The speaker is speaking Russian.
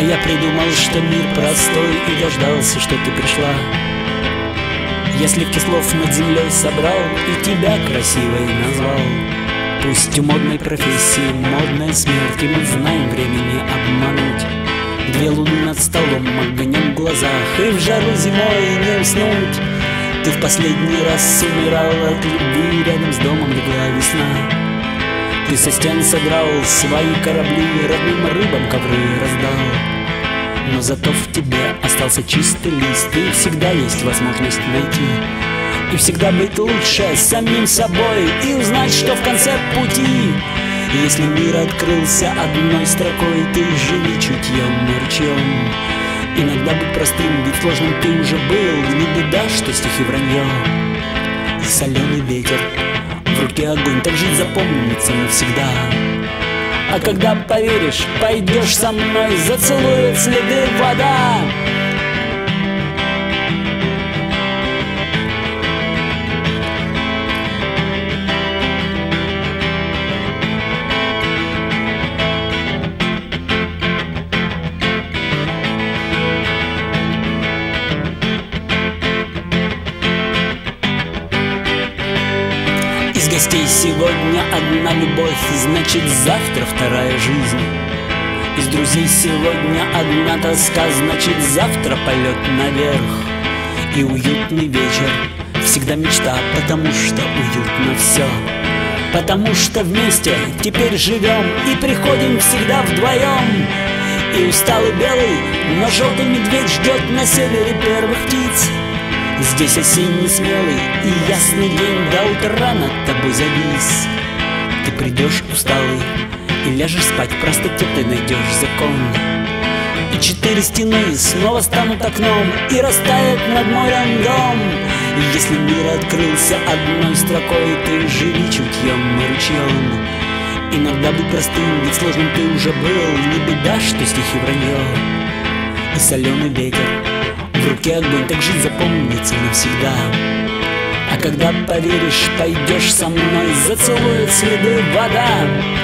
А я придумал, что мир простой И дождался, что ты пришла. Я сливки слов над землей собрал И тебя красивой назвал. Пусть у модной профессии модная смерть мы знаем времени обмануть. Две луны над столом, огнем в глазах И в жару зимой не уснуть. Ты в последний раз умирал от любви Рядом с домом легла весна Ты со стен содрал свои корабли Родным рыбам ковры раздал. Но зато в тебе остался чистый лист И всегда есть возможность найти. И всегда быть лучше самим собой И узнать, что в конце пути. Если мир открылся одной строкой Ты живи чутьем и Иногда быть простым, ведь сложным ты уже был Не беда, что стихи вранье И соленый ветер В руке огонь, так жить запомнится навсегда. А когда поверишь, пойдешь со мной Зацелует следы вода гостей сегодня одна любовь, значит завтра вторая жизнь. Из друзей сегодня одна тоска, значит завтра полет наверх. И уютный вечер, всегда мечта, потому что уютно все. Потому что вместе теперь живем и приходим всегда вдвоем. И усталый белый, но желтый медведь ждет на севере первых птиц. Здесь осенний смелый и ясный день. До утра над тобой завис. Ты придешь усталый и ляжешь спать. В простоте ты найдешь закон. И четыре стены снова станут окном И растает над морем дом если мир открылся одной строкой Ты живи чутьем и ручьем Иногда быть простым, ведь сложным ты уже был. Не беда, что стихи вранье И соленый ветер в руке огонь, так жить запомнится навсегда. А когда поверишь, пойдешь со мной Зацелует следы вода